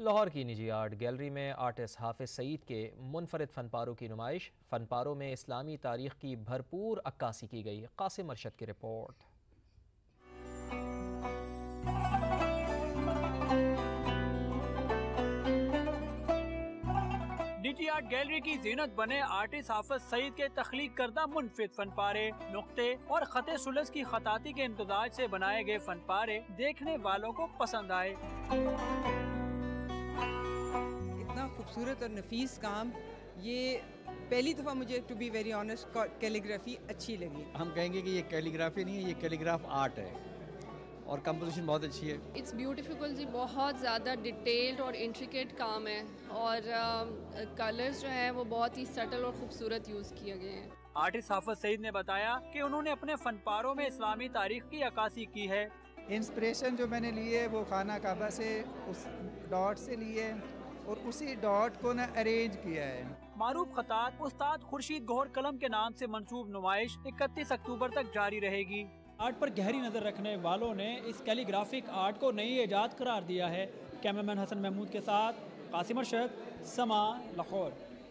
लाहौर की निजी art gallery में आर्टिस्ट हाफिज सईद के मुनफरद फनपारों की नुमाइश। फनपारों में इस्लामी तारीख की भरपूर अक्कासी की गई। कासिम अरशद की रिपोर्ट। निजी आर्ट गैलरी की जीनत बने आर्टिस्ट हाफिज सईद के तख्लीक करदा मुनफिद फन पारे नुकते और खत सुलस की खताती के इम्तजाज से बनाए गए फन पारे देखने वालों को पसंद आए। खूबसूरत और नफीस काम ये पहली दफ़ा मुझे to be very honest calligraphy अच्छी लगी। हम कहेंगे कि ये कैलीग्राफी नहीं है ये कैलीग्राफ आर्ट है। और कंपोजिशन बहुत अच्छी है। इट्स ब्यूटीफुल जी बहुत ज़्यादा डिटेल्ड और इंट्रिकेट काम है। और कलर्स uh, जो हैं वो बहुत ही सटल और खूबसूरत यूज़ किए गए हैं। आर्टिस्ट हाफिज सईद ने बताया कि उन्होंने अपने फनपारों में इस्लामी तारीख की अक्सी की है। इंस्पिरेशन जो मैंने ली है वो खाना काबा से उस डॉट से ली है। और उसी डॉट को ना अरेंज किया है। मारूफ खतात उस्ताद खुर्शीद गौर कलम के नाम से मंसूब नुमाइश इकतीस अक्टूबर तक जारी रहेगी। आर्ट पर गहरी नज़र रखने वालों ने इस कैलीग्राफिक आर्ट को नई ईजाद करार दिया है। कैमरामैन हसन महमूद के साथ कासिम अरशद समा लाहौर।